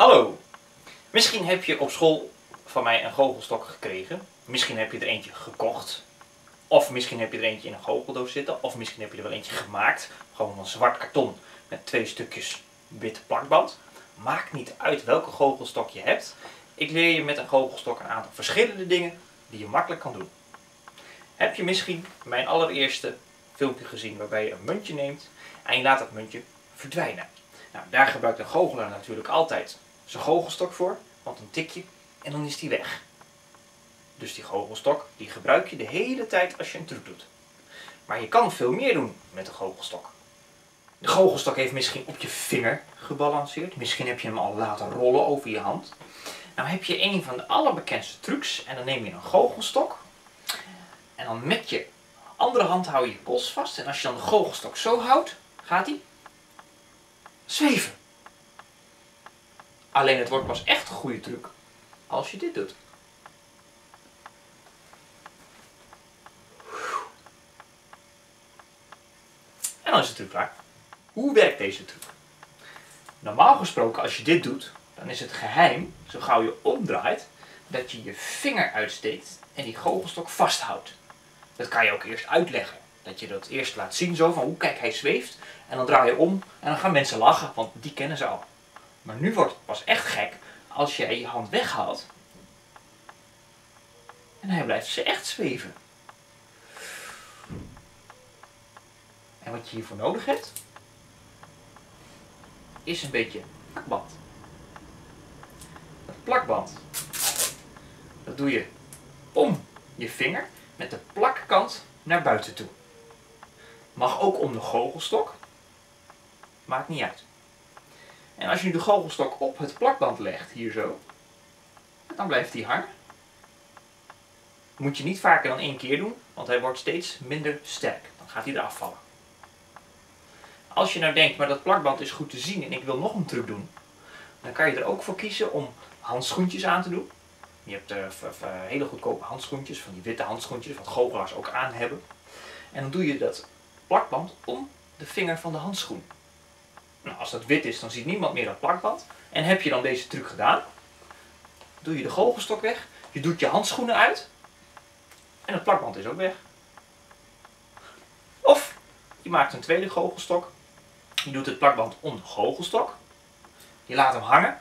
Hallo! Misschien heb je op school van mij een goochelstok gekregen. Misschien heb je er eentje gekocht. Of misschien heb je er eentje in een goocheldoos zitten. Of misschien heb je er wel eentje gemaakt. Gewoon van zwart karton met twee stukjes wit plakband. Maakt niet uit welke goochelstok je hebt. Ik leer je met een goochelstok een aantal verschillende dingen die je makkelijk kan doen. Heb je misschien mijn allereerste filmpje gezien waarbij je een muntje neemt en je laat dat muntje verdwijnen. Nou, daar gebruikt een goochelaar natuurlijk altijd zijn goochelstok voor, want een tikje en dan is die weg. Dus die goochelstok die gebruik je de hele tijd als je een truc doet. Maar je kan veel meer doen met de goochelstok. De goochelstok heeft misschien op je vinger gebalanceerd. Misschien heb je hem al laten rollen over je hand. Nou heb je een van de allerbekendste trucs en dan neem je een goochelstok en dan met je andere hand hou je je pols vast. En als je dan de goochelstok zo houdt, gaat hij zweven. Alleen het wordt pas echt een goede truc als je dit doet. En dan is de truc klaar. Hoe werkt deze truc? Normaal gesproken, als je dit doet, dan is het geheim, zo gauw je omdraait, dat je je vinger uitsteekt en die goochelstok vasthoudt. Dat kan je ook eerst uitleggen. Dat je dat eerst laat zien zo van hoe kijk hij zweeft. En dan draai je om en dan gaan mensen lachen, want die kennen ze al. Maar nu wordt het pas echt gek als jij je hand weghaalt. En hij blijft ze echt zweven. En wat je hiervoor nodig hebt, is een beetje plakband. Dat plakband, dat doe je om je vinger met de plakkant naar buiten toe. Mag ook om de goochelstok. Maakt niet uit. En als je nu de goochelstok op het plakband legt, hier zo, dan blijft die hangen. Moet je niet vaker dan één keer doen, want hij wordt steeds minder sterk. Dan gaat hij eraf vallen. Als je nou denkt, maar dat plakband is goed te zien en ik wil nog een truc doen, dan kan je er ook voor kiezen om handschoentjes aan te doen. Je hebt uh, hele goedkope handschoentjes, van die witte handschoentjes, wat goochelaars ook aan hebben. En dan doe je dat plakband om de vinger van de handschoen. Nou, als dat wit is, dan ziet niemand meer dat plakband. En heb je dan deze truc gedaan, doe je de goochelstok weg, je doet je handschoenen uit en het plakband is ook weg. Of je maakt een tweede goochelstok, je doet het plakband om de goochelstok, je laat hem hangen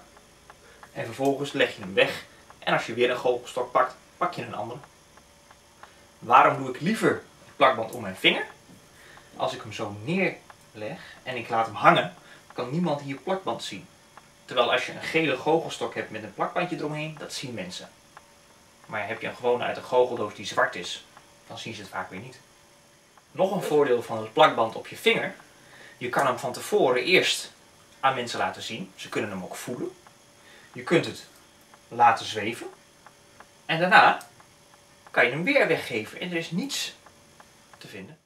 en vervolgens leg je hem weg en als je weer een goochelstok pakt, pak je een andere. Waarom doe ik liever het plakband om mijn vinger? Als ik hem zo neerleg en ik laat hem hangen, kan niemand hier plakband zien. Terwijl als je een gele goochelstok hebt met een plakbandje eromheen, dat zien mensen. Maar heb je een gewone uit een goocheldoos die zwart is, dan zien ze het vaak weer niet. Nog een voordeel van het plakband op je vinger. Je kan hem van tevoren eerst aan mensen laten zien. Ze kunnen hem ook voelen. Je kunt het laten zweven. En daarna kan je hem weer weggeven en er is niets te vinden.